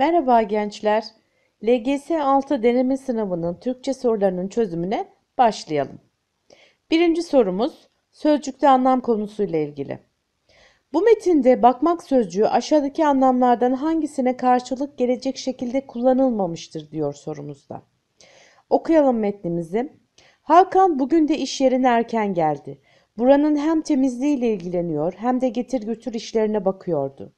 Merhaba gençler. LGS 6 deneme sınavının Türkçe sorularının çözümüne başlayalım. Birinci sorumuz sözcükte anlam konusuyla ilgili. Bu metinde bakmak sözcüğü aşağıdaki anlamlardan hangisine karşılık gelecek şekilde kullanılmamıştır diyor sorumuzda. Okuyalım metnimizi. Hakan bugün de iş yerine erken geldi. Buranın hem temizliğiyle ilgileniyor hem de getir götür işlerine bakıyordu.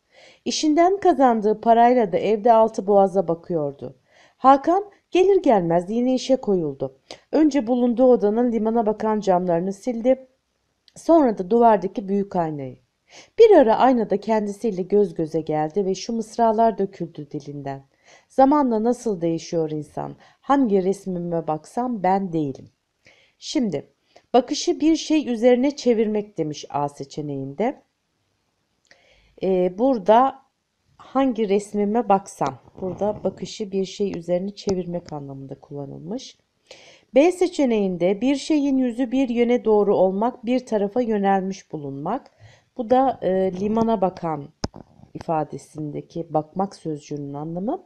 İşinden kazandığı parayla da evde altı boğaza bakıyordu. Hakan gelir gelmez yine işe koyuldu. Önce bulunduğu odanın limana bakan camlarını sildi. Sonra da duvardaki büyük aynayı. Bir ara aynada kendisiyle göz göze geldi ve şu mısralar döküldü dilinden. Zamanla nasıl değişiyor insan? Hangi resmime baksam ben değilim. Şimdi bakışı bir şey üzerine çevirmek demiş A seçeneğinde. Ee, burada hangi resmime baksam, burada bakışı bir şey üzerine çevirmek anlamında kullanılmış. B seçeneğinde bir şeyin yüzü bir yöne doğru olmak, bir tarafa yönelmiş bulunmak. Bu da e, limana bakan ifadesindeki bakmak sözcüğünün anlamı.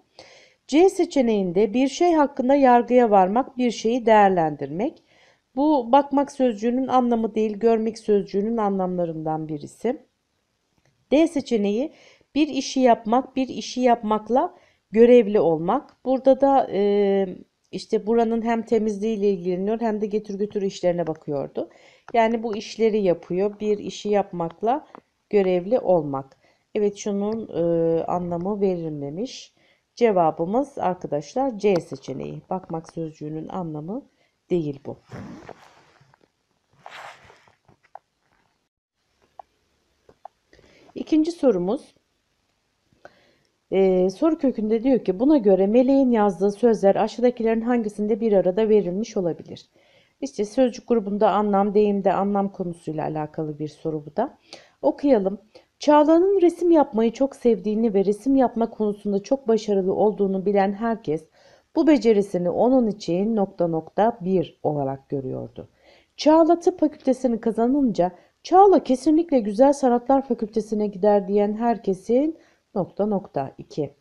C seçeneğinde bir şey hakkında yargıya varmak, bir şeyi değerlendirmek. Bu bakmak sözcüğünün anlamı değil, görmek sözcüğünün anlamlarından birisi. D seçeneği bir işi yapmak, bir işi yapmakla görevli olmak. Burada da e, işte buranın hem temizliğiyle ilgileniyor hem de getir götür işlerine bakıyordu. Yani bu işleri yapıyor. Bir işi yapmakla görevli olmak. Evet şunun e, anlamı verilmemiş. Cevabımız arkadaşlar C seçeneği. Bakmak sözcüğünün anlamı değil bu. İkinci sorumuz. Ee, soru kökünde diyor ki buna göre meleğin yazdığı sözler aşağıdakilerin hangisinde bir arada verilmiş olabilir? İşte sözcük grubunda anlam, deyimde anlam konusuyla alakalı bir soru bu da. Okuyalım. Çağla'nın resim yapmayı çok sevdiğini ve resim yapma konusunda çok başarılı olduğunu bilen herkes bu becerisini onun için nokta nokta bir olarak görüyordu. Çağla tıp fakültesini kazanınca Çağla kesinlikle Güzel Sanatlar Fakültesine gider diyen herkesin nokta nokta 2.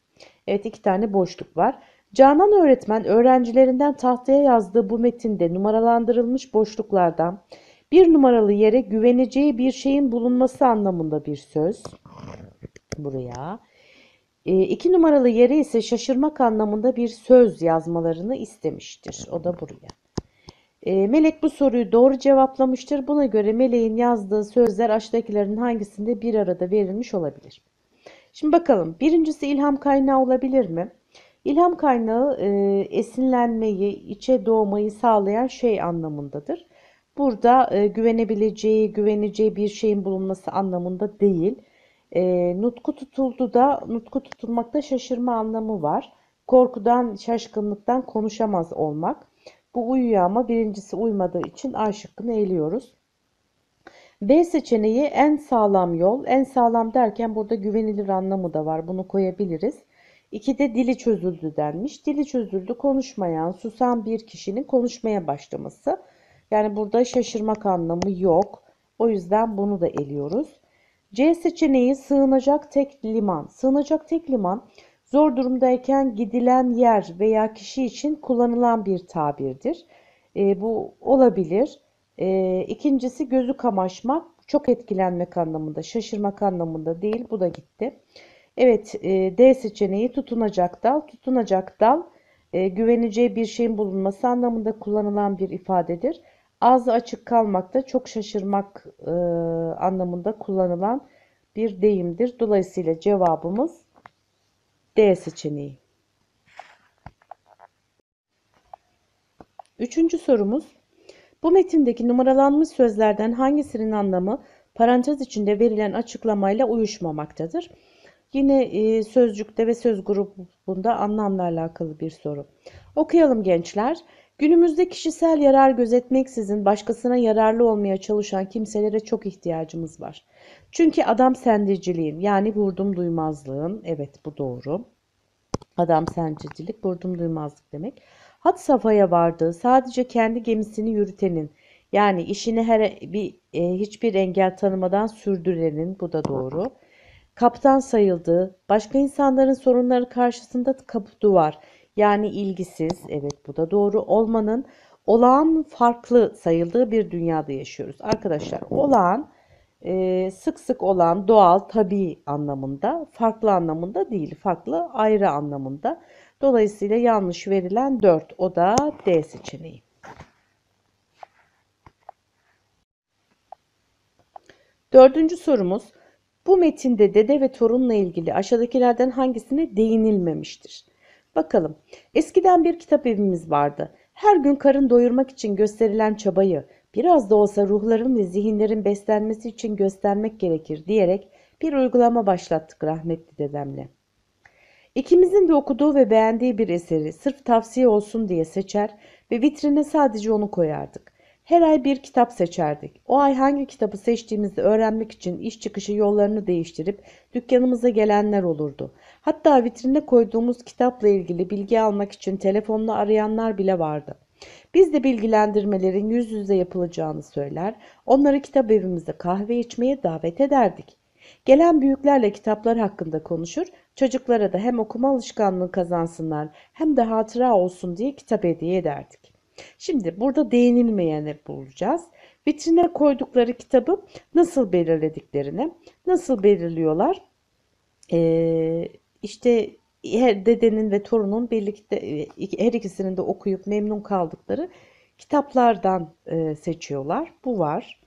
Evet iki tane boşluk var. Canan öğretmen öğrencilerinden tahtaya yazdığı bu metinde numaralandırılmış boşluklardan bir numaralı yere güveneceği bir şeyin bulunması anlamında bir söz. Buraya. E, iki numaralı yere ise şaşırmak anlamında bir söz yazmalarını istemiştir. O da buraya. E, Melek bu soruyu doğru cevaplamıştır. Buna göre Melek'in yazdığı sözler aşağıdakilerin hangisinde bir arada verilmiş olabilir? Şimdi bakalım. Birincisi ilham kaynağı olabilir mi? İlham kaynağı e, esinlenmeyi, içe doğmayı sağlayan şey anlamındadır. Burada e, güvenebileceği, güveneceği bir şeyin bulunması anlamında değil. E, nutku tutuldu da nutku tutulmakta şaşırma anlamı var. Korkudan, şaşkınlıktan konuşamaz olmak. Bu uyuyor ama birincisi uymadığı için A şıkkını eliyoruz. B seçeneği en sağlam yol. En sağlam derken burada güvenilir anlamı da var. Bunu koyabiliriz. İki de dili çözüldü denmiş. Dili çözüldü konuşmayan, susan bir kişinin konuşmaya başlaması. Yani burada şaşırmak anlamı yok. O yüzden bunu da eliyoruz. C seçeneği sığınacak tek liman. Sığınacak tek liman zor durumdayken gidilen yer veya kişi için kullanılan bir tabirdir. E, bu olabilir. E, ikincisi gözü kamaşmak, çok etkilenmek anlamında, şaşırmak anlamında değil. Bu da gitti. Evet, e, D seçeneği tutunacak dal. Tutunacak dal e, güveneceği bir şeyin bulunması anlamında kullanılan bir ifadedir. Ağzı açık kalmakta çok şaşırmak e, anlamında kullanılan bir deyimdir. Dolayısıyla cevabımız D seçeneği. Üçüncü sorumuz. Bu metindeki numaralanmış sözlerden hangisinin anlamı parantez içinde verilen açıklamayla uyuşmamaktadır? Yine e, sözcükte ve söz grubunda anlamla alakalı bir soru. Okuyalım gençler. Günümüzde kişisel yarar gözetmeksizin başkasına yararlı olmaya çalışan kimselere çok ihtiyacımız var. Çünkü adam sendiciliğin yani vurdum duymazlığın, evet bu doğru. Adam sendicilik, vurdum duymazlık demek. Hat safhaya vardığı sadece kendi gemisini yürütenin yani işini her bir e, hiçbir engel tanımadan sürdürenin bu da doğru. kaptan sayıldığı, başka insanların sorunları karşısında kapı duvar yani ilgisiz, evet bu da doğru olmanın olağan farklı sayıldığı bir dünyada yaşıyoruz. Arkadaşlar olağan e, sık sık olan doğal, tabii anlamında, farklı anlamında değil, farklı ayrı anlamında. Dolayısıyla yanlış verilen 4. O da D seçeneği. Dördüncü sorumuz. Bu metinde dede ve torunla ilgili aşağıdakilerden hangisine değinilmemiştir? Bakalım. Eskiden bir kitap evimiz vardı. Her gün karın doyurmak için gösterilen çabayı biraz da olsa ruhların ve zihinlerin beslenmesi için göstermek gerekir diyerek bir uygulama başlattık rahmetli dedemle. İkimizin de okuduğu ve beğendiği bir eseri sırf tavsiye olsun diye seçer ve vitrine sadece onu koyardık. Her ay bir kitap seçerdik. O ay hangi kitabı seçtiğimizi öğrenmek için iş çıkışı yollarını değiştirip dükkanımıza gelenler olurdu. Hatta vitrine koyduğumuz kitapla ilgili bilgi almak için telefonla arayanlar bile vardı. Biz de bilgilendirmelerin yüz yüze yapılacağını söyler, onları kitap evimizde kahve içmeye davet ederdik. Gelen büyüklerle kitaplar hakkında konuşur, çocuklara da hem okuma alışkanlığı kazansınlar hem de hatıra olsun diye kitap hediye ederdik. Şimdi burada değinilmeyeni bulacağız. Vitrine koydukları kitabı nasıl belirlediklerini, nasıl belirliyorlar? Ee, işte her dedenin ve torunun birlikte e, her ikisinin de okuyup memnun kaldıkları kitaplardan e, seçiyorlar. Bu var.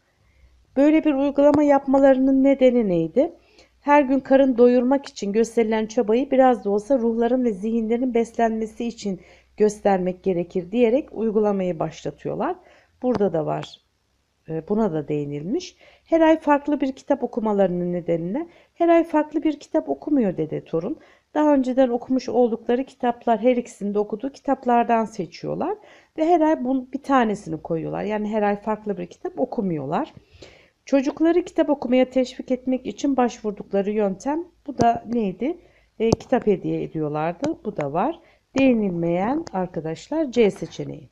Böyle bir uygulama yapmalarının nedeni neydi? Her gün karın doyurmak için gösterilen çabayı biraz da olsa ruhların ve zihinlerin beslenmesi için göstermek gerekir diyerek uygulamayı başlatıyorlar. Burada da var. E, buna da değinilmiş. Her ay farklı bir kitap okumalarının nedeniyle her ay farklı bir kitap okumuyor dede torun. Daha önceden okumuş oldukları kitaplar her ikisinde okuduğu kitaplardan seçiyorlar ve her ay bunun bir tanesini koyuyorlar. Yani her ay farklı bir kitap okumuyorlar. Çocukları kitap okumaya teşvik etmek için başvurdukları yöntem bu da neydi? E, kitap hediye ediyorlardı. Bu da var. Değinilmeyen arkadaşlar C seçeneği.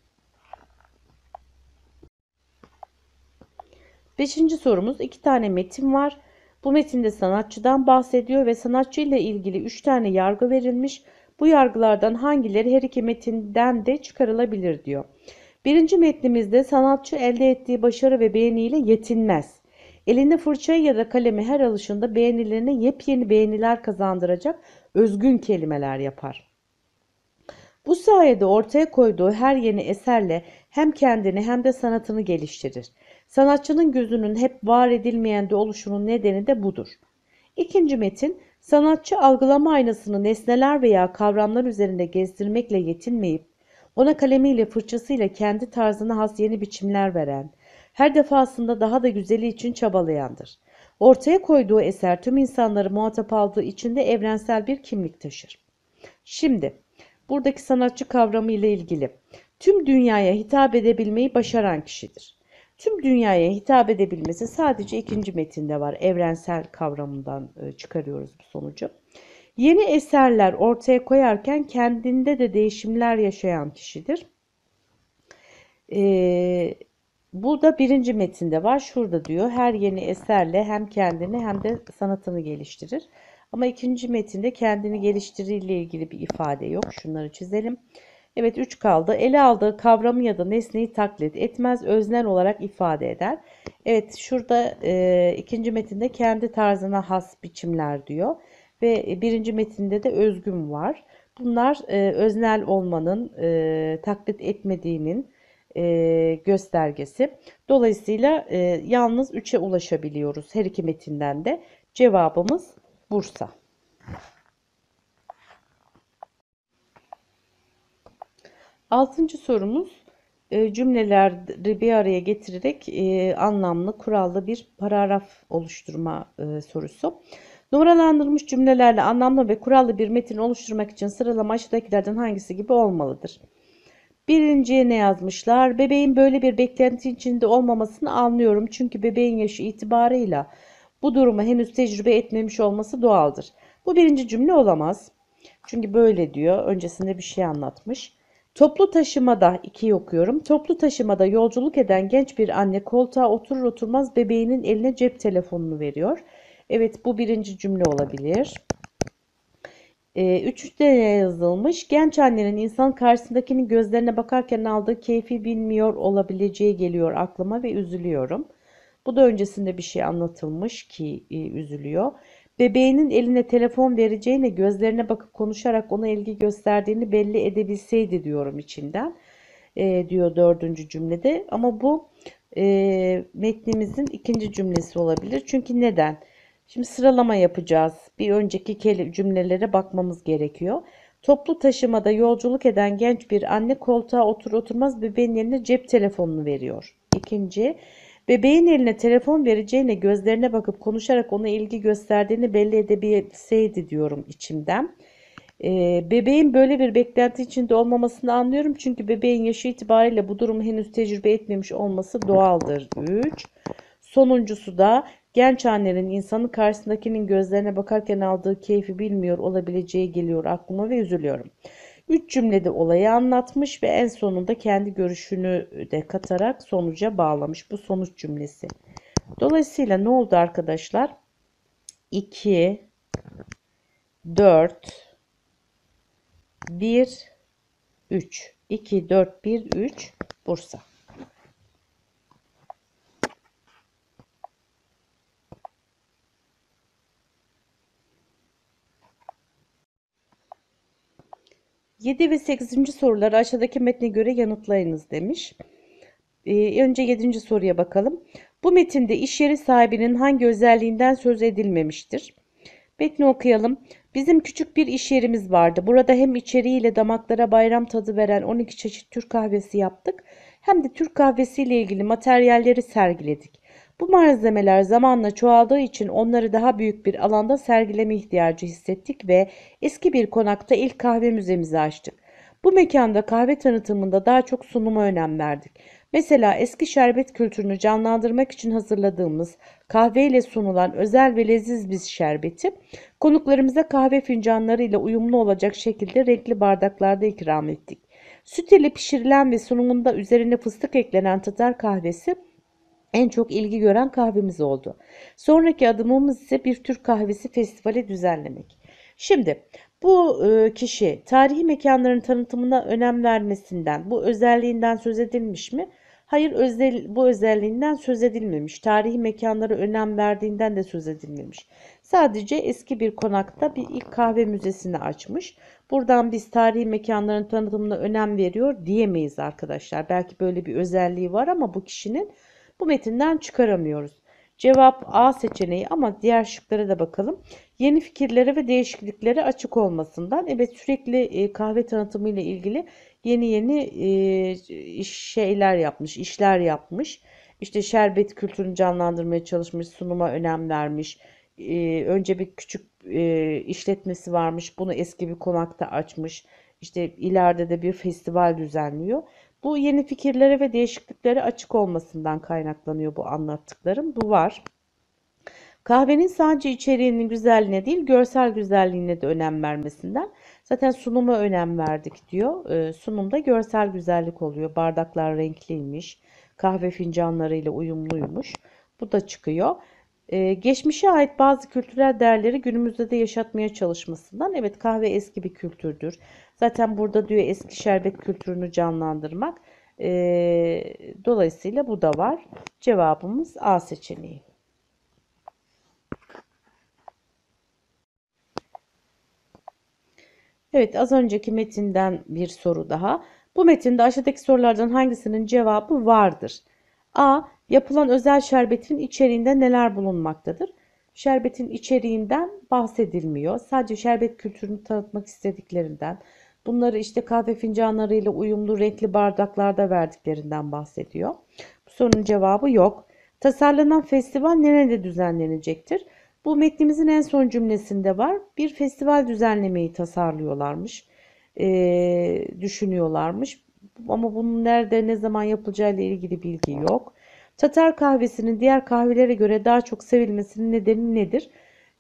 Beşinci sorumuz iki tane metin var. Bu metinde sanatçıdan bahsediyor ve sanatçı ile ilgili üç tane yargı verilmiş. Bu yargılardan hangileri her iki metinden de çıkarılabilir diyor. Birinci metnimizde sanatçı elde ettiği başarı ve beğeniyle yetinmez. Elinde fırçayı ya da kalemi her alışında beğenilerine yepyeni beğeniler kazandıracak özgün kelimeler yapar. Bu sayede ortaya koyduğu her yeni eserle hem kendini hem de sanatını geliştirir. Sanatçının gözünün hep var edilmeyen de oluşunun nedeni de budur. İkinci metin, sanatçı algılama aynasını nesneler veya kavramlar üzerinde gezdirmekle yetinmeyip, ona kalemiyle fırçasıyla kendi tarzına has yeni biçimler veren, her defasında daha da güzeli için çabalayandır. Ortaya koyduğu eser tüm insanları muhatap aldığı için de evrensel bir kimlik taşır. Şimdi buradaki sanatçı kavramı ile ilgili tüm dünyaya hitap edebilmeyi başaran kişidir. Tüm dünyaya hitap edebilmesi sadece ikinci metinde var. Evrensel kavramından e, çıkarıyoruz bu sonucu. Yeni eserler ortaya koyarken kendinde de değişimler yaşayan kişidir. Ee, bu da birinci metinde var. Şurada diyor her yeni eserle hem kendini hem de sanatını geliştirir. Ama ikinci metinde kendini geliştirirle ilgili bir ifade yok. Şunları çizelim. Evet 3 kaldı. Ele aldığı kavramı ya da nesneyi taklit etmez. Öznel olarak ifade eder. Evet şurada e, ikinci metinde kendi tarzına has biçimler diyor. Ve birinci metinde de özgün var. Bunlar e, öznel olmanın, e, taklit etmediğinin e, göstergesi. Dolayısıyla e, yalnız 3'e ulaşabiliyoruz her iki metinden de. Cevabımız Bursa. Altıncı sorumuz e, cümleleri bir araya getirerek e, anlamlı, kurallı bir paragraf oluşturma e, sorusu. Numaralandırılmış cümlelerle anlamlı ve kurallı bir metin oluşturmak için sıralama aşağıdakilerden hangisi gibi olmalıdır? Birinciye ne yazmışlar? Bebeğin böyle bir beklenti içinde olmamasını anlıyorum. Çünkü bebeğin yaşı itibarıyla bu durumu henüz tecrübe etmemiş olması doğaldır. Bu birinci cümle olamaz. Çünkü böyle diyor. Öncesinde bir şey anlatmış. Toplu taşımada iki okuyorum. Toplu taşımada yolculuk eden genç bir anne koltuğa oturur oturmaz bebeğinin eline cep telefonunu veriyor. Evet bu birinci cümle olabilir. Ee, üçüncüde yazılmış. Genç annenin insan karşısındakinin gözlerine bakarken aldığı keyfi bilmiyor olabileceği geliyor aklıma ve üzülüyorum. Bu da öncesinde bir şey anlatılmış ki e, üzülüyor. Bebeğinin eline telefon vereceğine gözlerine bakıp konuşarak ona ilgi gösterdiğini belli edebilseydi diyorum içinden. E, diyor dördüncü cümlede. Ama bu e, metnimizin ikinci cümlesi olabilir. Çünkü neden? Şimdi sıralama yapacağız. Bir önceki cümlelere bakmamız gerekiyor. Toplu taşımada yolculuk eden genç bir anne koltuğa otur oturmaz bebeğin eline cep telefonunu veriyor. İkinci, bebeğin eline telefon vereceğine gözlerine bakıp konuşarak ona ilgi gösterdiğini belli edebilseydi diyorum içimden. Ee, bebeğin böyle bir beklenti içinde olmamasını anlıyorum. Çünkü bebeğin yaşı itibariyle bu durumu henüz tecrübe etmemiş olması doğaldır. 3. Sonuncusu da genç annenin insanın karşısındakinin gözlerine bakarken aldığı keyfi bilmiyor olabileceği geliyor aklıma ve üzülüyorum. Üç cümlede olayı anlatmış ve en sonunda kendi görüşünü de katarak sonuca bağlamış. Bu sonuç cümlesi. Dolayısıyla ne oldu arkadaşlar? 2 4 1 3 2 4 1 3 Bursa. Yedi ve sekizinci soruları aşağıdaki metne göre yanıtlayınız demiş. Ee, önce yedinci soruya bakalım. Bu metinde iş yeri sahibinin hangi özelliğinden söz edilmemiştir? Metni okuyalım. Bizim küçük bir iş yerimiz vardı. Burada hem içeriğiyle damaklara bayram tadı veren 12 çeşit Türk kahvesi yaptık hem de Türk kahvesi ile ilgili materyalleri sergiledik. Bu malzemeler zamanla çoğaldığı için onları daha büyük bir alanda sergileme ihtiyacı hissettik ve eski bir konakta ilk kahve müzemizi açtık. Bu mekanda kahve tanıtımında daha çok sunuma önem verdik. Mesela eski şerbet kültürünü canlandırmak için hazırladığımız kahve ile sunulan özel ve leziz bir şerbeti konuklarımıza kahve fincanları ile uyumlu olacak şekilde renkli bardaklarda ikram ettik. Süt ile pişirilen ve sunumunda üzerine fıstık eklenen Tatar kahvesi en çok ilgi gören kahvemiz oldu. Sonraki adımımız ise bir Türk kahvesi festivali düzenlemek. Şimdi bu e, kişi tarihi mekanların tanıtımına önem vermesinden, bu özelliğinden söz edilmiş mi? Hayır özel, bu özelliğinden söz edilmemiş. Tarihi mekanlara önem verdiğinden de söz edilmemiş. Sadece eski bir konakta bir ilk kahve müzesini açmış. Buradan biz tarihi mekanların tanıtımına önem veriyor diyemeyiz arkadaşlar. Belki böyle bir özelliği var ama bu kişinin bu metinden çıkaramıyoruz. Cevap A seçeneği ama diğer şıklara da bakalım. Yeni fikirlere ve değişikliklere açık olmasından. Evet sürekli e, kahve tanıtımı ile ilgili yeni yeni e, şeyler yapmış, işler yapmış. İşte şerbet kültürünü canlandırmaya çalışmış, sunuma önem vermiş. E, önce bir küçük işletmesi varmış, bunu eski bir konakta açmış. İşte ileride de bir festival düzenliyor. Bu yeni fikirlere ve değişikliklere açık olmasından kaynaklanıyor bu anlattıklarım. Bu var. Kahvenin sadece içeriğinin güzelliğine değil görsel güzelliğine de önem vermesinden. Zaten sunuma önem verdik diyor. E, sunumda görsel güzellik oluyor. Bardaklar renkliymiş. Kahve fincanlarıyla uyumluymuş. Bu da çıkıyor. Ee, geçmişe ait bazı kültürel değerleri günümüzde de yaşatmaya çalışmasından. Evet kahve eski bir kültürdür. Zaten burada diyor eski şerbet kültürünü canlandırmak. Ee, dolayısıyla bu da var. Cevabımız A seçeneği. Evet az önceki metinden bir soru daha. Bu metinde aşağıdaki sorulardan hangisinin cevabı vardır? A. Yapılan özel şerbetin içeriğinde neler bulunmaktadır? Şerbetin içeriğinden bahsedilmiyor. Sadece şerbet kültürünü tanıtmak istediklerinden, bunları işte kahve fincanlarıyla uyumlu renkli bardaklarda verdiklerinden bahsediyor. Bu sorunun cevabı yok. Tasarlanan festival nerede düzenlenecektir? Bu metnimizin en son cümlesinde var. Bir festival düzenlemeyi tasarlıyorlarmış, ee, düşünüyorlarmış. Ama bunun nerede, ne zaman yapılacağı ile ilgili bilgi yok. Tatar kahvesinin diğer kahvelere göre daha çok sevilmesinin nedeni nedir?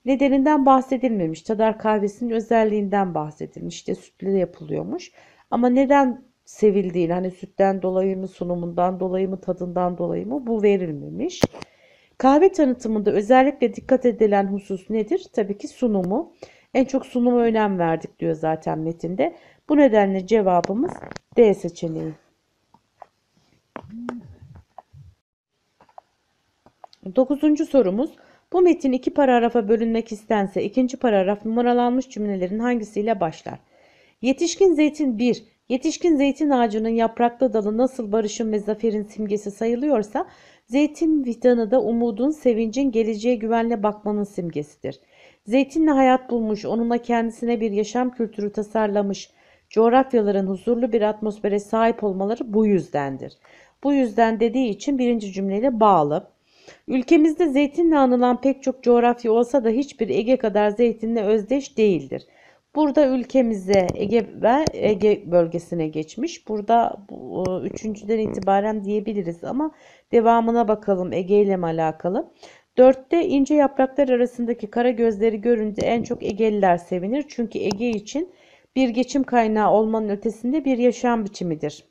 Nedeninden bahsedilmemiş. Tatar kahvesinin özelliğinden bahsedilmiş. İşte sütle yapılıyormuş. Ama neden sevildiğini hani sütten dolayı mı, sunumundan dolayı mı, tadından dolayı mı bu verilmemiş. Kahve tanıtımında özellikle dikkat edilen husus nedir? Tabii ki sunumu. En çok sunuma önem verdik diyor zaten metinde. Bu nedenle cevabımız D seçeneği. Dokuzuncu sorumuz. Bu metin iki paragrafa bölünmek istense ikinci paragraf numaralanmış cümlelerin hangisiyle başlar? Yetişkin zeytin 1. Yetişkin zeytin ağacının yapraklı dalı nasıl barışın ve zaferin simgesi sayılıyorsa zeytin fidanı da umudun, sevincin, geleceğe güvenle bakmanın simgesidir. Zeytinle hayat bulmuş, onunla kendisine bir yaşam kültürü tasarlamış, coğrafyaların huzurlu bir atmosfere sahip olmaları bu yüzdendir. Bu yüzden dediği için birinci cümleyle bağlı. Ülkemizde zeytinle anılan pek çok coğrafya olsa da hiçbir Ege kadar zeytinle özdeş değildir. Burada ülkemize Ege ve Ege bölgesine geçmiş. Burada bu, e, üçüncüden itibaren diyebiliriz ama devamına bakalım Ege ile mi alakalı. Dörtte ince yapraklar arasındaki kara gözleri görünce en çok Egeliler sevinir. Çünkü Ege için bir geçim kaynağı olmanın ötesinde bir yaşam biçimidir.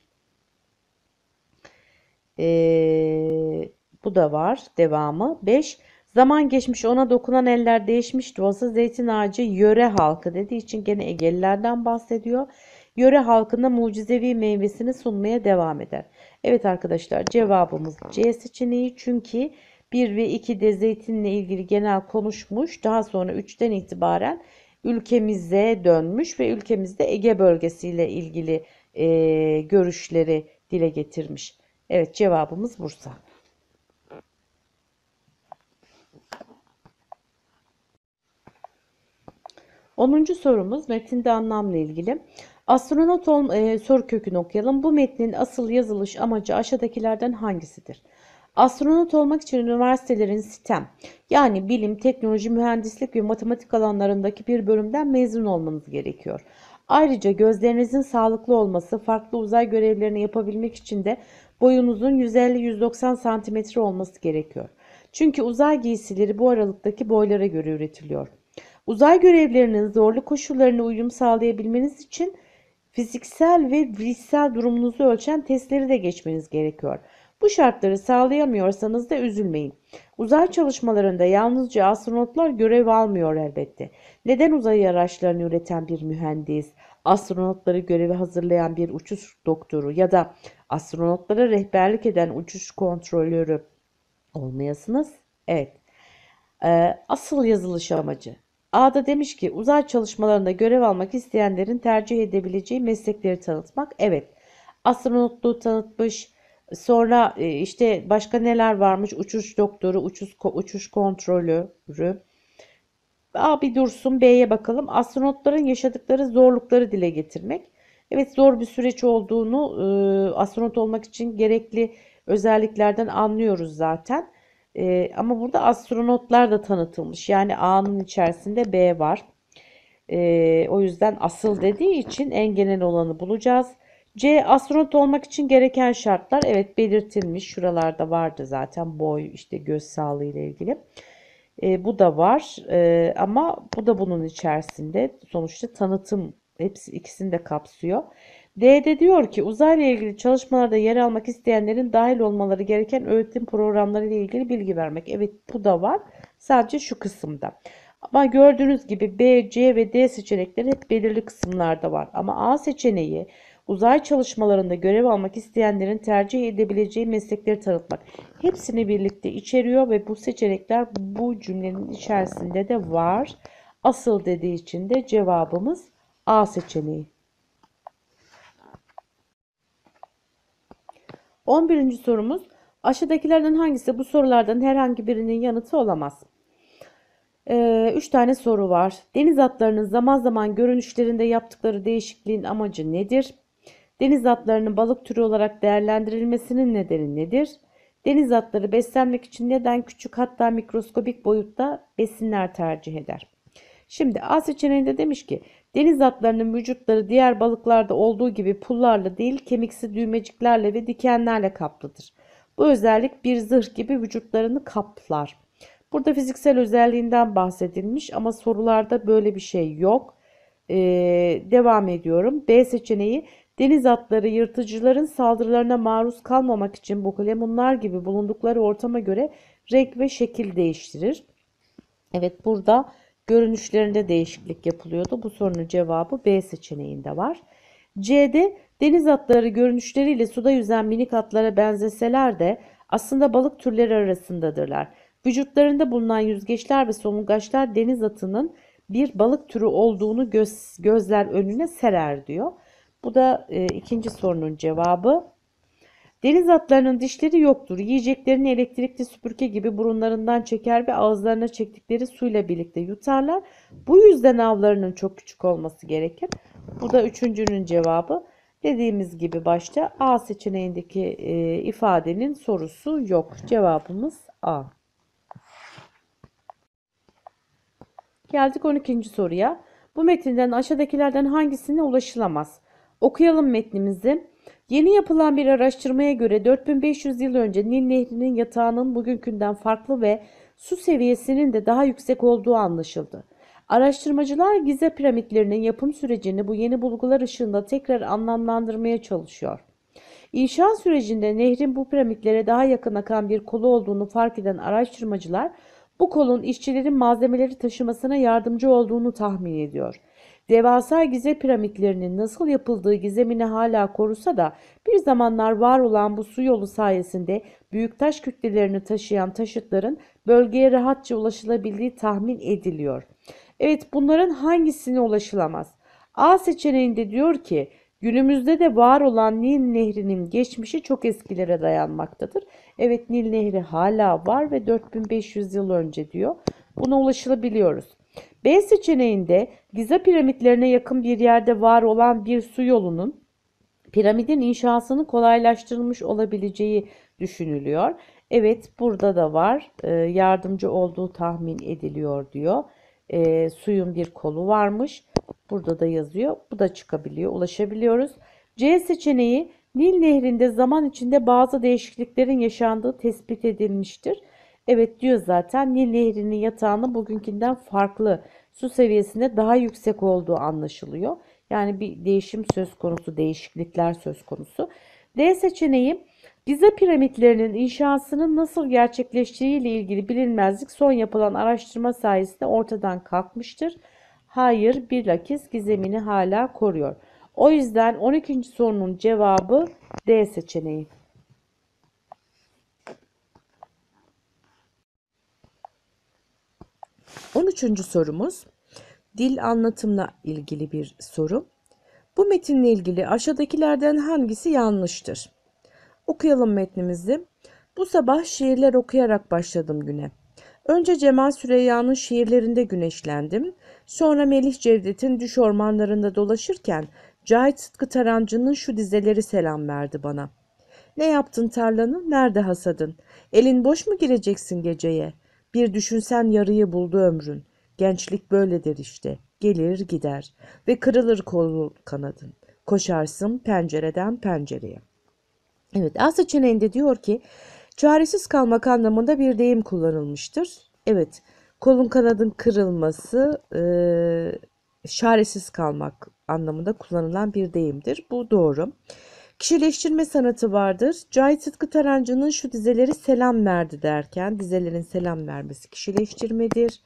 Ee, bu da var. Devamı. 5. Zaman geçmiş ona dokunan eller değişmiş de olsa zeytin ağacı yöre halkı dediği için gene Egelilerden bahsediyor. Yöre halkına mucizevi meyvesini sunmaya devam eder. Evet arkadaşlar cevabımız C seçeneği çünkü 1 ve 2'de zeytinle ilgili genel konuşmuş. Daha sonra 3'ten itibaren ülkemize dönmüş ve ülkemizde Ege bölgesiyle ilgili e, görüşleri dile getirmiş. Evet cevabımız Bursa. 10. sorumuz metinde anlamla ilgili. Astronot ol, e, soru kökünü okuyalım. Bu metnin asıl yazılış amacı aşağıdakilerden hangisidir? Astronot olmak için üniversitelerin STEM yani bilim, teknoloji, mühendislik ve matematik alanlarındaki bir bölümden mezun olmanız gerekiyor. Ayrıca gözlerinizin sağlıklı olması, farklı uzay görevlerini yapabilmek için de boyunuzun 150-190 cm olması gerekiyor. Çünkü uzay giysileri bu aralıktaki boylara göre üretiliyor. Uzay görevlerinin zorlu koşullarına uyum sağlayabilmeniz için fiziksel ve bilişsel durumunuzu ölçen testleri de geçmeniz gerekiyor. Bu şartları sağlayamıyorsanız da üzülmeyin. Uzay çalışmalarında yalnızca astronotlar görev almıyor elbette. Neden uzay araçlarını üreten bir mühendis, astronotları görevi hazırlayan bir uçuş doktoru ya da astronotlara rehberlik eden uçuş kontrolörü olmayasınız? Evet. Ee, asıl yazılış amacı A'da demiş ki uzay çalışmalarında görev almak isteyenlerin tercih edebileceği meslekleri tanıtmak. Evet. Astronotluğu tanıtmış. Sonra e, işte başka neler varmış? Uçuş doktoru, uçuş, uçuş kontrolörü. A bir dursun B'ye bakalım. Astronotların yaşadıkları zorlukları dile getirmek. Evet zor bir süreç olduğunu e, astronot olmak için gerekli özelliklerden anlıyoruz zaten. E, ama burada astronotlar da tanıtılmış. Yani A'nın içerisinde B var. E, o yüzden asıl dediği için en genel olanı bulacağız. C astronot olmak için gereken şartlar evet belirtilmiş. Şuralarda vardı zaten boy işte göz sağlığı ile ilgili. E, bu da var e, ama bu da bunun içerisinde sonuçta tanıtım hepsi ikisini de kapsıyor. D'de diyor ki uzayla ilgili çalışmalarda yer almak isteyenlerin dahil olmaları gereken öğretim programları ile ilgili bilgi vermek. Evet bu da var. Sadece şu kısımda. Ama gördüğünüz gibi B, C ve D seçenekleri hep belirli kısımlarda var. Ama A seçeneği uzay çalışmalarında görev almak isteyenlerin tercih edebileceği meslekleri tanıtmak. Hepsini birlikte içeriyor ve bu seçenekler bu cümlenin içerisinde de var. Asıl dediği için de cevabımız A seçeneği. 11. sorumuz aşağıdakilerden hangisi bu sorulardan herhangi birinin yanıtı olamaz? 3 ee, tane soru var. Deniz atlarının zaman zaman görünüşlerinde yaptıkları değişikliğin amacı nedir? Deniz atlarının balık türü olarak değerlendirilmesinin nedeni nedir? Deniz atları beslenmek için neden küçük hatta mikroskobik boyutta besinler tercih eder? Şimdi A seçeneğinde demiş ki Deniz atlarının vücutları diğer balıklarda olduğu gibi pullarla değil kemiksi düğmeciklerle ve dikenlerle kaplıdır. Bu özellik bir zırh gibi vücutlarını kaplar. Burada fiziksel özelliğinden bahsedilmiş ama sorularda böyle bir şey yok. Ee, devam ediyorum. B seçeneği deniz atları yırtıcıların saldırılarına maruz kalmamak için bu kalemunlar gibi bulundukları ortama göre renk ve şekil değiştirir. Evet burada görünüşlerinde değişiklik yapılıyordu. Bu sorunun cevabı B seçeneğinde var. C'de deniz atları görünüşleriyle suda yüzen minik atlara benzeseler de aslında balık türleri arasındadırlar. Vücutlarında bulunan yüzgeçler ve solungaçlar deniz atının bir balık türü olduğunu göz, gözler önüne serer diyor. Bu da e, ikinci sorunun cevabı. Deniz atlarının dişleri yoktur. Yiyeceklerini elektrikli süpürge gibi burunlarından çeker ve ağızlarına çektikleri suyla birlikte yutarlar. Bu yüzden avlarının çok küçük olması gerekir. Bu da üçüncünün cevabı. Dediğimiz gibi başta A seçeneğindeki e, ifadenin sorusu yok. Cevabımız A. Geldik 12. soruya. Bu metinden aşağıdakilerden hangisine ulaşılamaz? Okuyalım metnimizi. Yeni yapılan bir araştırmaya göre 4500 yıl önce Nil Nehri'nin yatağının bugünkünden farklı ve su seviyesinin de daha yüksek olduğu anlaşıldı. Araştırmacılar Gize piramitlerinin yapım sürecini bu yeni bulgular ışığında tekrar anlamlandırmaya çalışıyor. İnşa sürecinde nehrin bu piramitlere daha yakın akan bir kolu olduğunu fark eden araştırmacılar bu kolun işçilerin malzemeleri taşımasına yardımcı olduğunu tahmin ediyor. Devasa Gize piramitlerinin nasıl yapıldığı gizemini hala korusa da bir zamanlar var olan bu su yolu sayesinde büyük taş kütlelerini taşıyan taşıtların bölgeye rahatça ulaşılabildiği tahmin ediliyor. Evet bunların hangisine ulaşılamaz? A seçeneğinde diyor ki günümüzde de var olan Nil Nehri'nin geçmişi çok eskilere dayanmaktadır. Evet Nil Nehri hala var ve 4500 yıl önce diyor. Buna ulaşılabiliyoruz. B seçeneğinde Giza piramitlerine yakın bir yerde var olan bir su yolunun piramidin inşasını kolaylaştırılmış olabileceği düşünülüyor. Evet burada da var e, yardımcı olduğu tahmin ediliyor diyor. E, suyun bir kolu varmış. Burada da yazıyor. Bu da çıkabiliyor. Ulaşabiliyoruz. C seçeneği Nil Nehri'nde zaman içinde bazı değişikliklerin yaşandığı tespit edilmiştir. Evet diyor zaten Nil Nehri'nin yatağının bugünkünden farklı su seviyesinde daha yüksek olduğu anlaşılıyor. Yani bir değişim söz konusu, değişiklikler söz konusu. D seçeneği Gize piramitlerinin inşasının nasıl gerçekleştiği ile ilgili bilinmezlik son yapılan araştırma sayesinde ortadan kalkmıştır. Hayır, bilakis gizemini hala koruyor. O yüzden 12. sorunun cevabı D seçeneği. 13. sorumuz dil anlatımla ilgili bir soru. Bu metinle ilgili aşağıdakilerden hangisi yanlıştır? Okuyalım metnimizi. Bu sabah şiirler okuyarak başladım güne. Önce Cemal Süreyya'nın şiirlerinde güneşlendim. Sonra Melih Cevdet'in düş ormanlarında dolaşırken Cahit Sıtkı Tarancı'nın şu dizeleri selam verdi bana. Ne yaptın tarlanı? Nerede hasadın? Elin boş mu gireceksin geceye? Bir düşünsen yarıyı buldu ömrün. Gençlik böyledir işte. Gelir gider ve kırılır kolu kanadın. Koşarsın pencereden pencereye. Evet A seçeneğinde diyor ki çaresiz kalmak anlamında bir deyim kullanılmıştır. Evet kolun kanadın kırılması e, çaresiz kalmak anlamında kullanılan bir deyimdir. Bu doğru. Kişileştirme sanatı vardır. Cahit Sıtkı Tarancı'nın şu dizeleri selam verdi derken dizelerin selam vermesi kişileştirmedir.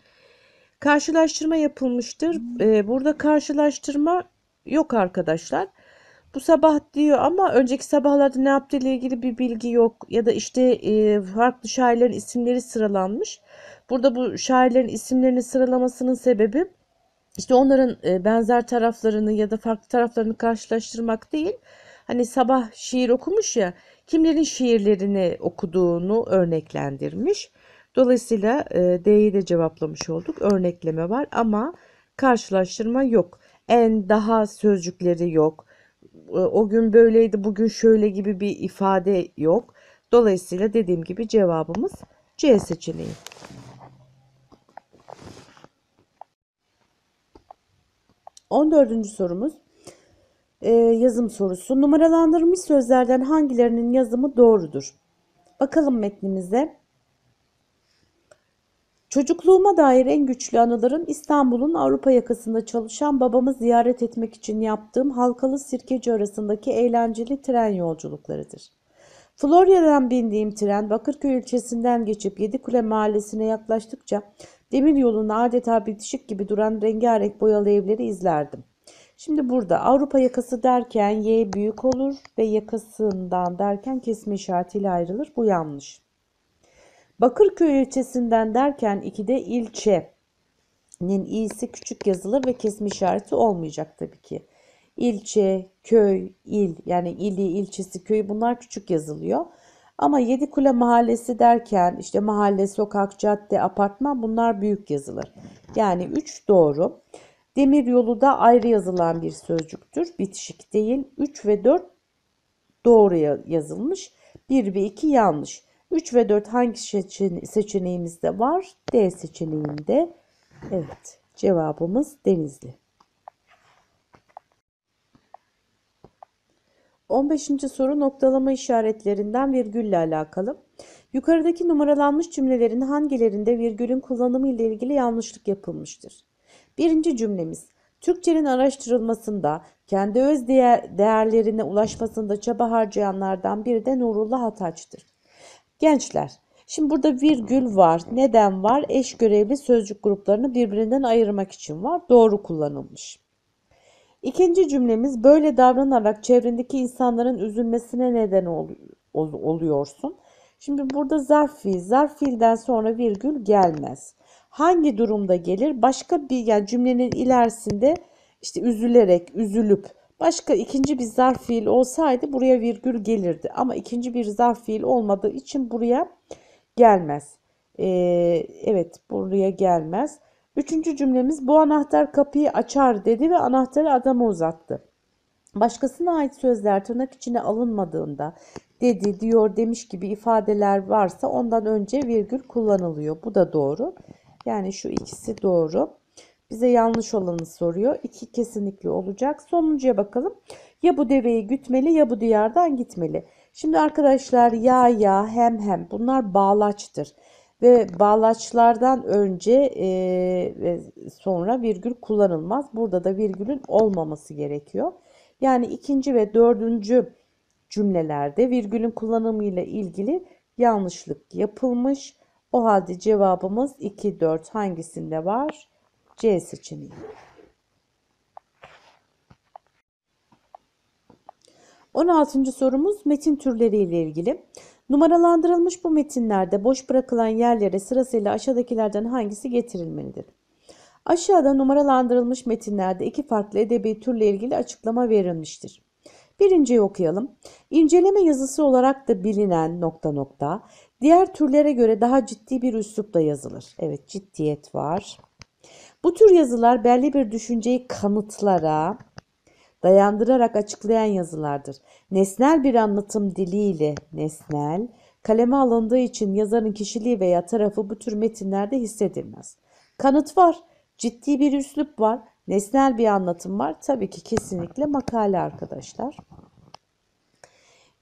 Karşılaştırma yapılmıştır. Ee, burada karşılaştırma yok arkadaşlar. Bu sabah diyor ama önceki sabahlarda ne yaptığı ile ilgili bir bilgi yok. Ya da işte e, farklı şairlerin isimleri sıralanmış. Burada bu şairlerin isimlerini sıralamasının sebebi işte onların e, benzer taraflarını ya da farklı taraflarını karşılaştırmak değil hani sabah şiir okumuş ya kimlerin şiirlerini okuduğunu örneklendirmiş. Dolayısıyla e, D'yi de cevaplamış olduk. Örnekleme var ama karşılaştırma yok. En daha sözcükleri yok. E, o gün böyleydi, bugün şöyle gibi bir ifade yok. Dolayısıyla dediğim gibi cevabımız C seçeneği. On dördüncü sorumuz e, yazım sorusu. Numaralandırılmış sözlerden hangilerinin yazımı doğrudur? Bakalım metnimize. Çocukluğuma dair en güçlü anılarım İstanbul'un Avrupa yakasında çalışan babamı ziyaret etmek için yaptığım Halkalı Sirkeci arasındaki eğlenceli tren yolculuklarıdır. Florya'dan bindiğim tren Bakırköy ilçesinden geçip Yedikule mahallesine yaklaştıkça demir yolunda adeta bitişik gibi duran rengarenk boyalı evleri izlerdim. Şimdi burada Avrupa yakası derken Y büyük olur ve yakasından derken kesme işaretiyle ayrılır. Bu yanlış. Bakırköy ilçesinden derken ikide ilçenin i'si küçük yazılır ve kesme işareti olmayacak tabii ki. İlçe, köy, il yani ili, ilçesi, köyü bunlar küçük yazılıyor. Ama Yedikule mahallesi derken işte mahalle, sokak, cadde, apartman bunlar büyük yazılır. Yani 3 doğru. Demir yolu da ayrı yazılan bir sözcüktür. Bitişik değil. 3 ve 4 doğru yazılmış. 1 ve 2 yanlış. 3 ve 4 hangi seçeneğimizde var? D seçeneğinde. Evet cevabımız Denizli. 15. soru noktalama işaretlerinden virgülle alakalı. Yukarıdaki numaralanmış cümlelerin hangilerinde virgülün kullanımı ile ilgili yanlışlık yapılmıştır? Birinci cümlemiz Türkçenin araştırılmasında kendi öz değer, değerlerine ulaşmasında çaba harcayanlardan biri de Nurullah Ataç'tır. Gençler, şimdi burada virgül var. Neden var? Eş görevli sözcük gruplarını birbirinden ayırmak için var. Doğru kullanılmış. İkinci cümlemiz böyle davranarak çevrendeki insanların üzülmesine neden ol, ol, oluyorsun. Şimdi burada zarf fiil, zarf fiilden sonra virgül gelmez. Hangi durumda gelir? Başka bir yani cümlenin ilerisinde işte üzülerek, üzülüp başka ikinci bir zarf fiil olsaydı buraya virgül gelirdi. Ama ikinci bir zarf fiil olmadığı için buraya gelmez. Ee, evet buraya gelmez. Üçüncü cümlemiz bu anahtar kapıyı açar dedi ve anahtarı adama uzattı. Başkasına ait sözler tırnak içine alınmadığında dedi, diyor, demiş gibi ifadeler varsa ondan önce virgül kullanılıyor. Bu da doğru. Yani şu ikisi doğru. Bize yanlış olanı soruyor. İki kesinlikle olacak. Sonuncuya bakalım. Ya bu deveyi gütmeli ya bu diyardan gitmeli. Şimdi arkadaşlar ya ya hem hem bunlar bağlaçtır ve bağlaçlardan önce e, ve sonra virgül kullanılmaz. Burada da virgülün olmaması gerekiyor. Yani ikinci ve dördüncü cümlelerde virgülün kullanımı ile ilgili yanlışlık yapılmış. O halde cevabımız 2, 4 hangisinde var? C seçeneği. 16. sorumuz metin türleri ile ilgili. Numaralandırılmış bu metinlerde boş bırakılan yerlere sırasıyla aşağıdakilerden hangisi getirilmelidir? Aşağıda numaralandırılmış metinlerde iki farklı edebi türle ilgili açıklama verilmiştir. Birinciyi okuyalım. İnceleme yazısı olarak da bilinen nokta nokta diğer türlere göre daha ciddi bir üslupla yazılır. Evet ciddiyet var. Bu tür yazılar belli bir düşünceyi kanıtlara, dayandırarak açıklayan yazılardır. Nesnel bir anlatım diliyle nesnel, kaleme alındığı için yazarın kişiliği veya tarafı bu tür metinlerde hissedilmez. Kanıt var, ciddi bir üslup var, nesnel bir anlatım var. Tabii ki kesinlikle makale arkadaşlar.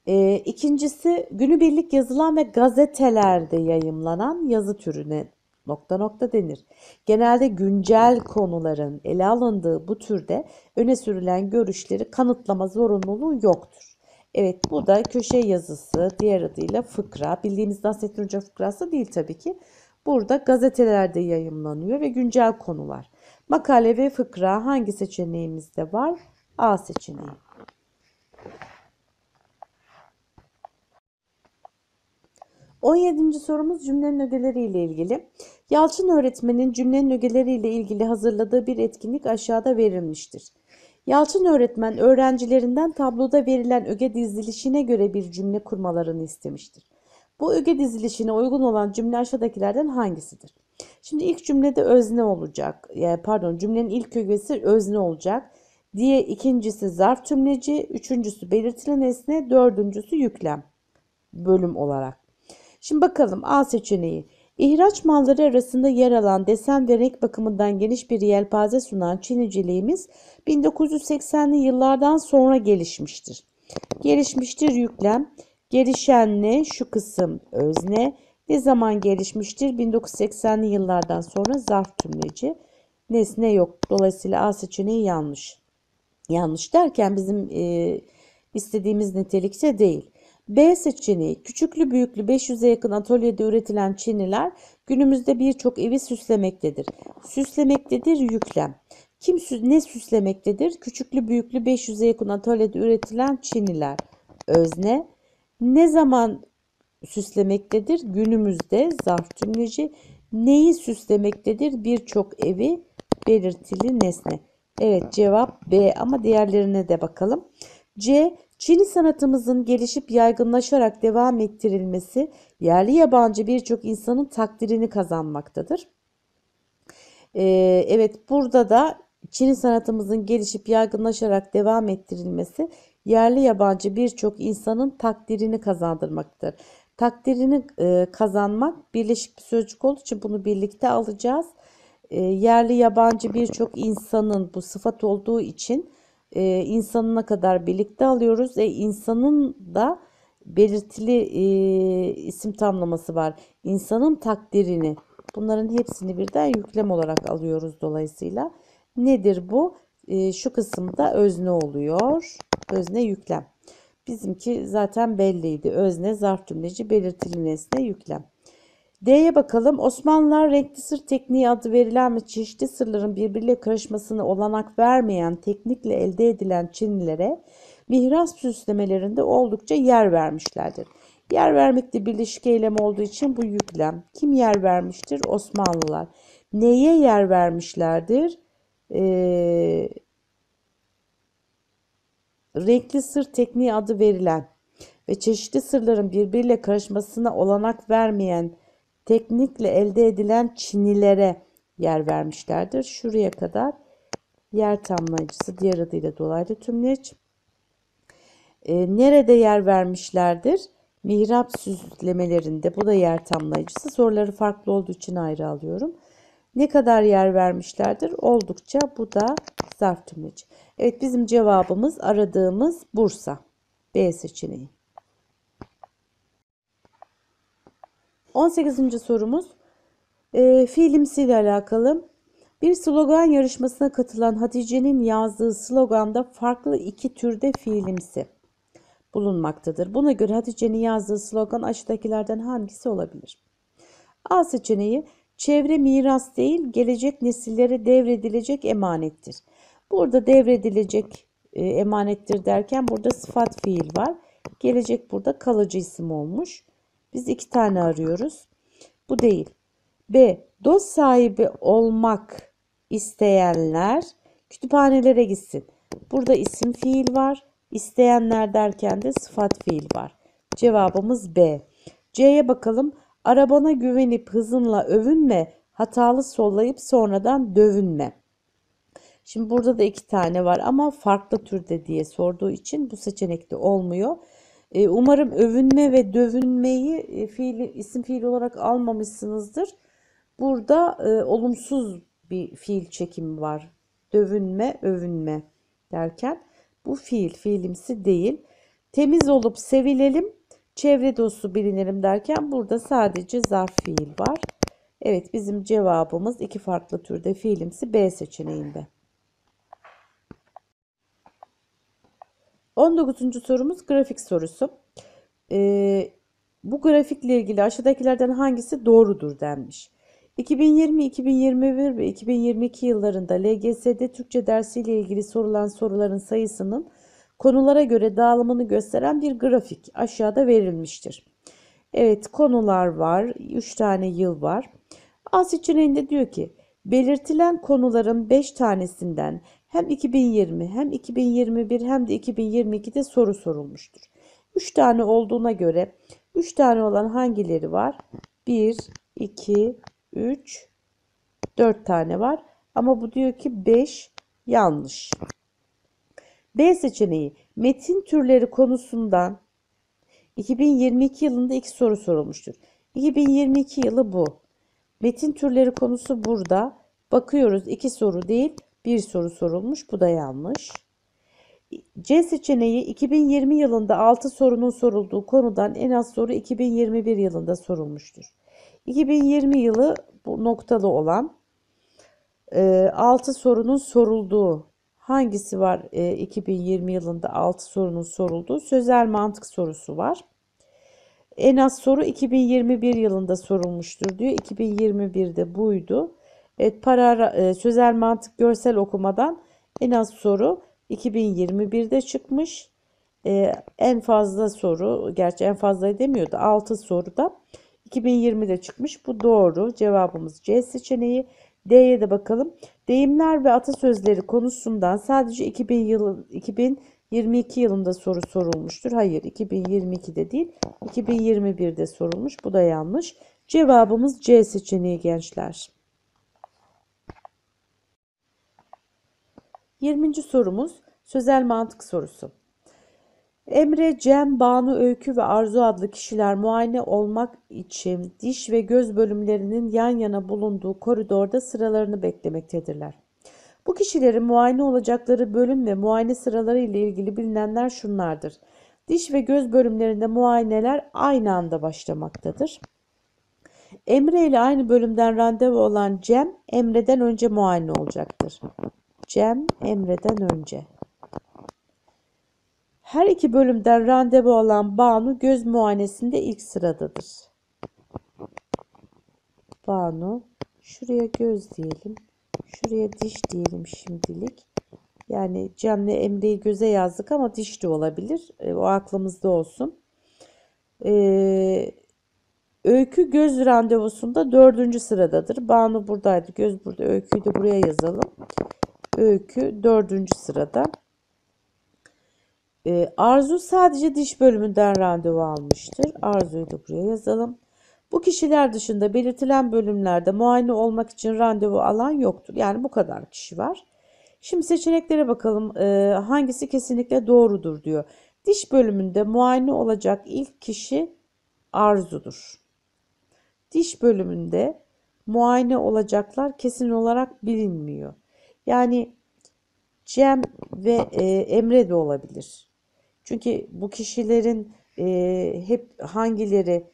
Ee, ikincisi günübirlik yazılan ve gazetelerde yayımlanan yazı türüne nokta nokta denir. Genelde güncel konuların ele alındığı bu türde öne sürülen görüşleri kanıtlama zorunluluğu yoktur. Evet bu da köşe yazısı diğer adıyla fıkra. Bildiğimiz Nasrettin Hoca fıkrası değil tabii ki. Burada gazetelerde yayımlanıyor ve güncel konular. Makale ve fıkra hangi seçeneğimizde var? A seçeneği. 17. sorumuz cümlenin ögeleri ile ilgili. Yalçın öğretmenin cümlenin ögeleri ile ilgili hazırladığı bir etkinlik aşağıda verilmiştir. Yalçın öğretmen öğrencilerinden tabloda verilen öge dizilişine göre bir cümle kurmalarını istemiştir. Bu öge dizilişine uygun olan cümle aşağıdakilerden hangisidir? Şimdi ilk cümlede özne olacak. Yani pardon cümlenin ilk ögesi özne olacak. Diye ikincisi zarf tümleci, üçüncüsü belirtilen nesne, dördüncüsü yüklem bölüm olarak. Şimdi bakalım A seçeneği. İhraç malları arasında yer alan desen ve renk bakımından geniş bir yelpaze sunan Çiniciliğimiz 1980'li yıllardan sonra gelişmiştir. Gelişmiştir yüklem. Gelişen ne? Şu kısım özne. Ne zaman gelişmiştir? 1980'li yıllardan sonra zarf tümleci. Nesne yok. Dolayısıyla A seçeneği yanlış. Yanlış derken bizim e, istediğimiz nitelikte değil. B seçeneği küçüklü büyüklü 500'e yakın atölyede üretilen çiniler günümüzde birçok evi süslemektedir. Süslemektedir yüklem. Kim ne süslemektedir? Küçüklü büyüklü 500'e yakın atölyede üretilen çiniler. Özne. Ne zaman süslemektedir? Günümüzde zarf cümleci. Neyi süslemektedir? Birçok evi belirtili nesne. Evet cevap B ama diğerlerine de bakalım. C. Çini sanatımızın gelişip yaygınlaşarak devam ettirilmesi yerli yabancı birçok insanın takdirini kazanmaktadır. Ee, evet burada da Çini sanatımızın gelişip yaygınlaşarak devam ettirilmesi yerli yabancı birçok insanın takdirini kazandırmaktadır. Takdirini e, kazanmak birleşik bir sözcük olduğu için bunu birlikte alacağız. E, yerli yabancı birçok insanın bu sıfat olduğu için e, insanına kadar birlikte alıyoruz. E, insanın da belirtili e, isim tamlaması var. İnsanın takdirini bunların hepsini birden yüklem olarak alıyoruz dolayısıyla. Nedir bu? E, şu kısımda özne oluyor. Özne yüklem. Bizimki zaten belliydi. Özne zarf cümleci belirtili nesne yüklem. D'ye bakalım. Osmanlılar renkli sır tekniği adı verilen ve çeşitli sırların birbiriyle karışmasını olanak vermeyen teknikle elde edilen Çinlilere mihrap süslemelerinde oldukça yer vermişlerdir. Yer vermekte birleşik eylem olduğu için bu yüklem. Kim yer vermiştir? Osmanlılar. Neye yer vermişlerdir? Ee, renkli sır tekniği adı verilen ve çeşitli sırların birbiriyle karışmasına olanak vermeyen teknikle elde edilen çinilere yer vermişlerdir. Şuraya kadar yer tamlayıcısı diğer adıyla dolaylı tümleç. E, nerede yer vermişlerdir? Mihrap süslemelerinde bu da yer tamlayıcısı. Soruları farklı olduğu için ayrı alıyorum. Ne kadar yer vermişlerdir? Oldukça bu da zarf tümleci. Evet bizim cevabımız aradığımız Bursa. B seçeneği. 18. sorumuz e, fiilimsiyle alakalı. Bir slogan yarışmasına katılan Hatice'nin yazdığı sloganda farklı iki türde fiilimsi bulunmaktadır. Buna göre Hatice'nin yazdığı slogan aşağıdakilerden hangisi olabilir? A seçeneği çevre miras değil gelecek nesillere devredilecek emanettir. Burada devredilecek e, emanettir derken burada sıfat fiil var. Gelecek burada kalıcı isim olmuş. Biz iki tane arıyoruz. Bu değil. B. Dost sahibi olmak isteyenler kütüphanelere gitsin. Burada isim fiil var. İsteyenler derken de sıfat fiil var. Cevabımız B. C'ye bakalım. Arabana güvenip hızınla övünme, hatalı sollayıp sonradan dövünme. Şimdi burada da iki tane var ama farklı türde diye sorduğu için bu seçenekte olmuyor. E, umarım övünme ve dövünmeyi e, fiil, isim fiil olarak almamışsınızdır. Burada e, olumsuz bir fiil çekimi var. Dövünme, övünme derken bu fiil, fiilimsi değil. Temiz olup sevilelim, çevre dostu bilinelim derken burada sadece zarf fiil var. Evet bizim cevabımız iki farklı türde fiilimsi B seçeneğinde. 19. sorumuz grafik sorusu. Ee, bu grafikle ilgili aşağıdakilerden hangisi doğrudur denmiş. 2020, 2021 ve 2022 yıllarında LGS'de Türkçe dersiyle ilgili sorulan soruların sayısının konulara göre dağılımını gösteren bir grafik aşağıda verilmiştir. Evet konular var. 3 tane yıl var. A seçeneğinde diyor ki belirtilen konuların 5 tanesinden hem 2020 hem 2021 hem de 2022'de soru sorulmuştur. 3 tane olduğuna göre 3 tane olan hangileri var? 1, 2, 3, 4 tane var. Ama bu diyor ki 5 yanlış. B seçeneği metin türleri konusundan 2022 yılında iki soru sorulmuştur. 2022 yılı bu. Metin türleri konusu burada. Bakıyoruz iki soru değil bir soru sorulmuş. Bu da yanlış. C seçeneği 2020 yılında 6 sorunun sorulduğu konudan en az soru 2021 yılında sorulmuştur. 2020 yılı bu noktalı olan 6 e, sorunun sorulduğu hangisi var 2020 e, yılında 6 sorunun sorulduğu sözel mantık sorusu var. En az soru 2021 yılında sorulmuştur diyor. 2021'de buydu. Evet para e, sözel mantık görsel okumadan en az soru 2021'de çıkmış. Ee, en fazla soru, gerçi en fazla demiyordu. 6 soruda 2020'de çıkmış. Bu doğru. Cevabımız C seçeneği. D'ye de bakalım. Deyimler ve atasözleri konusundan sadece 2000 yıl, 2022 yılında soru sorulmuştur. Hayır, 2022'de değil, 2021'de sorulmuş. Bu da yanlış. Cevabımız C seçeneği gençler. 20. sorumuz sözel mantık sorusu. Emre, Cem, Banu, Öykü ve Arzu adlı kişiler muayene olmak için diş ve göz bölümlerinin yan yana bulunduğu koridorda sıralarını beklemektedirler. Bu kişilerin muayene olacakları bölüm ve muayene sıraları ile ilgili bilinenler şunlardır. Diş ve göz bölümlerinde muayeneler aynı anda başlamaktadır. Emre ile aynı bölümden randevu olan Cem, Emre'den önce muayene olacaktır. Cem, Emre'den önce. Her iki bölümden randevu alan Banu göz muayenesinde ilk sıradadır. Banu, şuraya göz diyelim. Şuraya diş diyelim şimdilik. Yani Cem'le Emre'yi göze yazdık ama diş de olabilir. E, o aklımızda olsun. Ee, öykü göz randevusunda dördüncü sıradadır. Banu buradaydı. Göz burada. Öyküyü de buraya yazalım. Öykü dördüncü sırada. Ee, Arzu sadece diş bölümünden randevu almıştır. Arzu'yu da buraya yazalım. Bu kişiler dışında belirtilen bölümlerde muayene olmak için randevu alan yoktur. Yani bu kadar kişi var. Şimdi seçeneklere bakalım. Ee, hangisi kesinlikle doğrudur diyor. Diş bölümünde muayene olacak ilk kişi Arzu'dur. Diş bölümünde muayene olacaklar kesin olarak bilinmiyor. Yani Cem ve e, Emre de olabilir. Çünkü bu kişilerin e, hep hangileri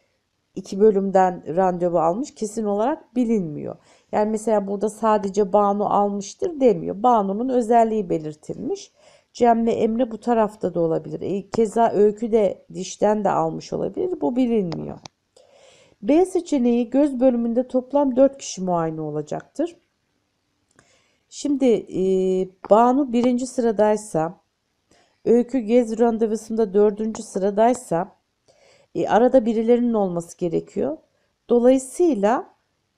iki bölümden randevu almış kesin olarak bilinmiyor. Yani mesela burada sadece Banu almıştır demiyor. Banu'nun özelliği belirtilmiş. Cem ve Emre bu tarafta da olabilir. E, keza Öykü de dişten de almış olabilir. Bu bilinmiyor. B seçeneği göz bölümünde toplam 4 kişi muayene olacaktır. Şimdi e, Banu birinci sıradaysa, Öykü Gez randevusunda dördüncü sıradaysa e, arada birilerinin olması gerekiyor. Dolayısıyla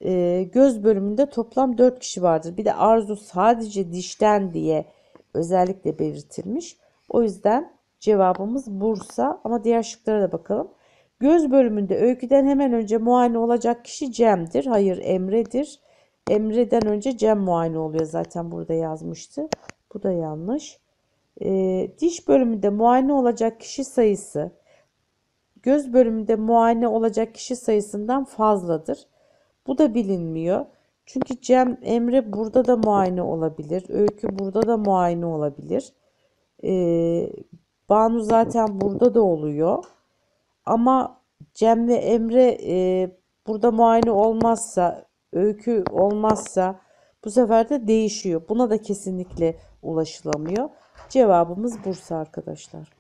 e, göz bölümünde toplam 4 kişi vardır. Bir de Arzu sadece dişten diye özellikle belirtilmiş. O yüzden cevabımız Bursa ama diğer şıklara da bakalım. Göz bölümünde öyküden hemen önce muayene olacak kişi Cem'dir. Hayır Emre'dir. Emre'den önce Cem muayene oluyor zaten burada yazmıştı. Bu da yanlış. E, diş bölümünde muayene olacak kişi sayısı göz bölümünde muayene olacak kişi sayısından fazladır. Bu da bilinmiyor. Çünkü Cem Emre burada da muayene olabilir. Öykü burada da muayene olabilir. Ee, Banu zaten burada da oluyor. Ama Cem ve Emre e, burada muayene olmazsa, öykü olmazsa bu sefer de değişiyor. Buna da kesinlikle ulaşılamıyor. Cevabımız Bursa arkadaşlar.